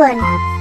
Brooklyn.